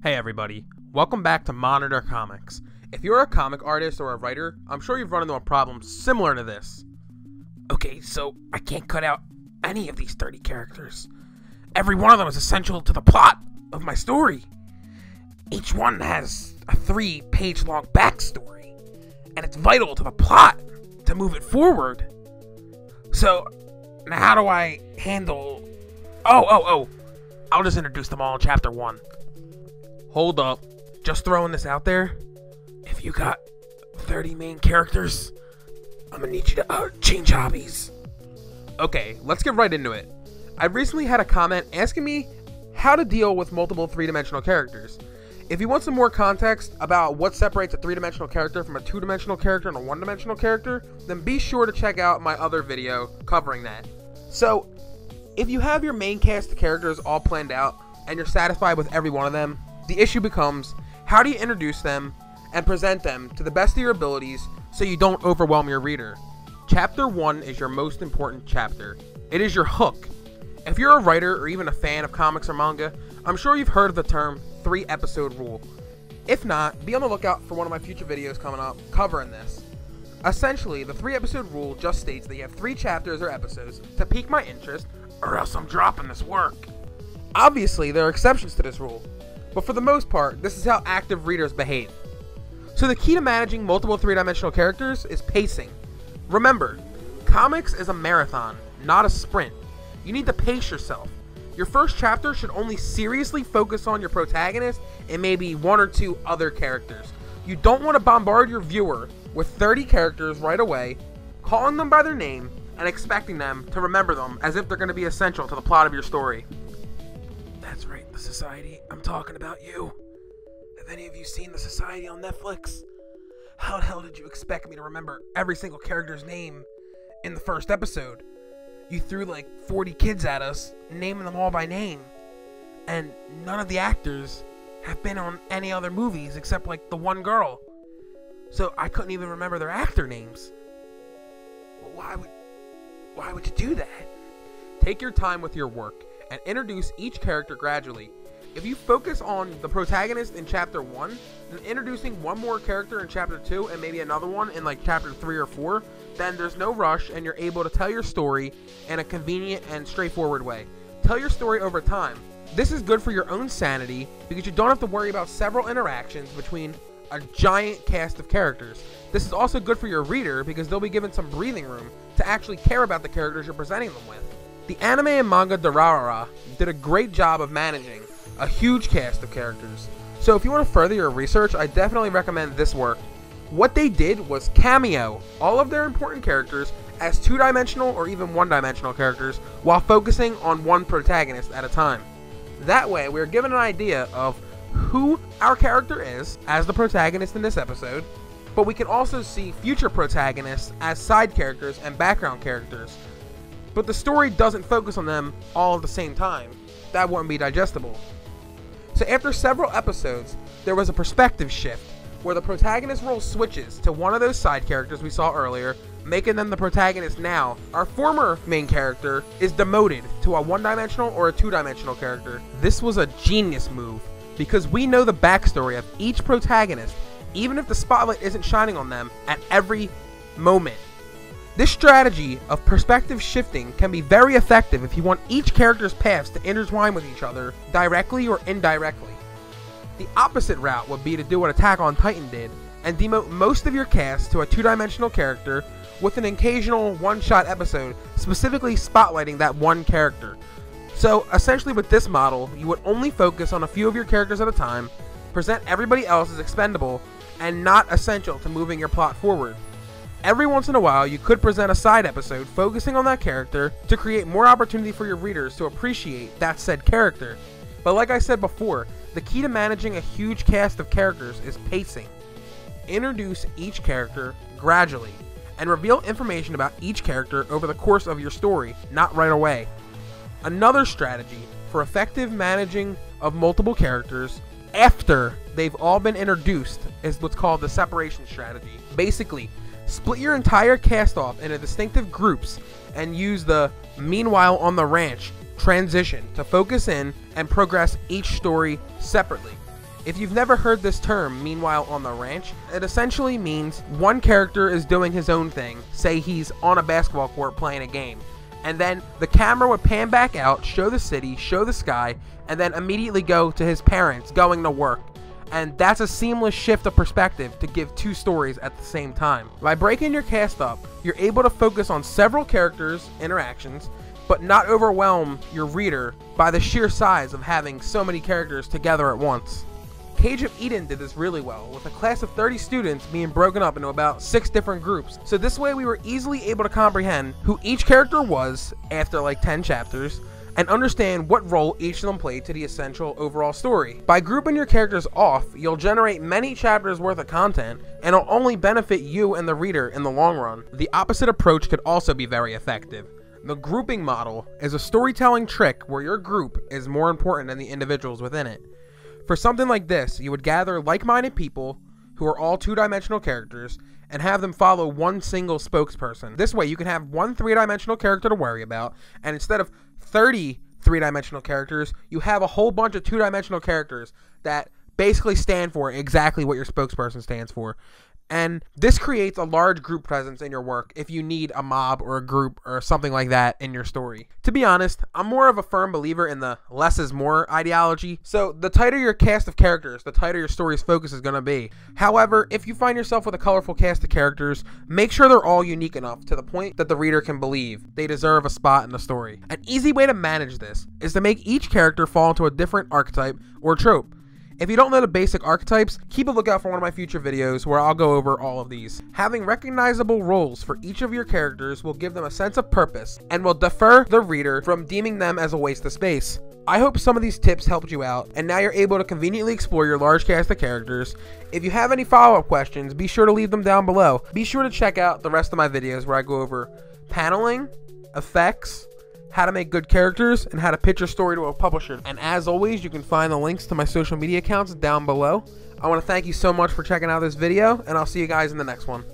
Hey everybody, welcome back to Monitor Comics. If you're a comic artist or a writer, I'm sure you've run into a problem similar to this. Okay, so I can't cut out any of these 30 characters. Every one of them is essential to the plot of my story. Each one has a three page long backstory, and it's vital to the plot to move it forward. So, now how do I handle. Oh, oh, oh! I'll just introduce them all in chapter one. Hold up, just throwing this out there. If you got 30 main characters, I'm gonna need you to uh, change hobbies. Okay, let's get right into it. I recently had a comment asking me how to deal with multiple three dimensional characters. If you want some more context about what separates a three dimensional character from a two dimensional character and a one dimensional character, then be sure to check out my other video covering that. So, if you have your main cast characters all planned out and you're satisfied with every one of them, the issue becomes how do you introduce them and present them to the best of your abilities so you don't overwhelm your reader. Chapter 1 is your most important chapter. It is your hook. If you're a writer or even a fan of comics or manga, I'm sure you've heard of the term 3 episode rule. If not, be on the lookout for one of my future videos coming up covering this. Essentially, the 3 episode rule just states that you have 3 chapters or episodes to pique my interest, or else I'm dropping this work. Obviously, there are exceptions to this rule, but for the most part, this is how active readers behave. So the key to managing multiple three-dimensional characters is pacing. Remember, comics is a marathon, not a sprint. You need to pace yourself. Your first chapter should only seriously focus on your protagonist and maybe one or two other characters. You don't want to bombard your viewer with 30 characters right away, calling them by their name, and expecting them to remember them as if they're going to be essential to the plot of your story. That's right, the Society. I'm talking about you. Have any of you seen the Society on Netflix? How the hell did you expect me to remember every single character's name in the first episode? You threw like 40 kids at us, naming them all by name. And none of the actors have been on any other movies except like the one girl. So I couldn't even remember their actor names. Why would why would you do that? Take your time with your work and introduce each character gradually. If you focus on the protagonist in chapter 1, then introducing one more character in chapter 2 and maybe another one in like chapter 3 or 4, then there's no rush and you're able to tell your story in a convenient and straightforward way. Tell your story over time. This is good for your own sanity because you don't have to worry about several interactions between a giant cast of characters. This is also good for your reader because they'll be given some breathing room to actually care about the characters you're presenting them with. The anime and manga Durarara did a great job of managing a huge cast of characters. So if you want to further your research, I definitely recommend this work. What they did was cameo all of their important characters as two-dimensional or even one-dimensional characters while focusing on one protagonist at a time. That way, we're given an idea of who our character is as the protagonist in this episode, but we can also see future protagonists as side characters and background characters. But the story doesn't focus on them all at the same time. That wouldn't be digestible. So after several episodes, there was a perspective shift where the protagonist role switches to one of those side characters we saw earlier, making them the protagonist now. Our former main character is demoted to a one-dimensional or a two-dimensional character. This was a genius move because we know the backstory of each protagonist, even if the spotlight isn't shining on them at every moment. This strategy of perspective shifting can be very effective if you want each character's paths to intertwine with each other, directly or indirectly. The opposite route would be to do what Attack on Titan did, and demote most of your cast to a two-dimensional character with an occasional one-shot episode specifically spotlighting that one character. So essentially with this model, you would only focus on a few of your characters at a time, present everybody else as expendable, and not essential to moving your plot forward. Every once in a while, you could present a side episode focusing on that character to create more opportunity for your readers to appreciate that said character. But like I said before, the key to managing a huge cast of characters is pacing. Introduce each character gradually, and reveal information about each character over the course of your story, not right away. Another strategy for effective managing of multiple characters after they've all been introduced is what's called the separation strategy. Basically, Split your entire cast off into distinctive groups and use the Meanwhile on the Ranch transition to focus in and progress each story separately. If you've never heard this term, meanwhile on the ranch, it essentially means one character is doing his own thing. Say he's on a basketball court playing a game. And then the camera would pan back out, show the city, show the sky, and then immediately go to his parents going to work. And that's a seamless shift of perspective to give two stories at the same time. By breaking your cast up, you're able to focus on several characters' interactions, but not overwhelm your reader by the sheer size of having so many characters together at once. Cage of Eden did this really well, with a class of 30 students being broken up into about 6 different groups. So this way we were easily able to comprehend who each character was after like 10 chapters, and understand what role each of them played to the essential overall story. By grouping your characters off, you'll generate many chapters worth of content, and it'll only benefit you and the reader in the long run. The opposite approach could also be very effective. The grouping model is a storytelling trick where your group is more important than the individuals within it. For something like this, you would gather like minded people who are all two dimensional characters and have them follow one single spokesperson. This way, you can have one three dimensional character to worry about, and instead of 30 three dimensional characters, you have a whole bunch of two dimensional characters that basically stand for exactly what your spokesperson stands for. And this creates a large group presence in your work if you need a mob or a group or something like that in your story. To be honest, I'm more of a firm believer in the less is more ideology. So the tighter your cast of characters, the tighter your story's focus is going to be. However, if you find yourself with a colorful cast of characters, make sure they're all unique enough to the point that the reader can believe they deserve a spot in the story. An easy way to manage this is to make each character fall into a different archetype or trope. If you don't know the basic archetypes, keep a lookout for one of my future videos where I'll go over all of these. Having recognizable roles for each of your characters will give them a sense of purpose and will defer the reader from deeming them as a waste of space. I hope some of these tips helped you out, and now you're able to conveniently explore your large cast of characters. If you have any follow-up questions, be sure to leave them down below. Be sure to check out the rest of my videos where I go over paneling, effects, how to make good characters, and how to pitch your story to a publisher. And as always, you can find the links to my social media accounts down below. I want to thank you so much for checking out this video, and I'll see you guys in the next one.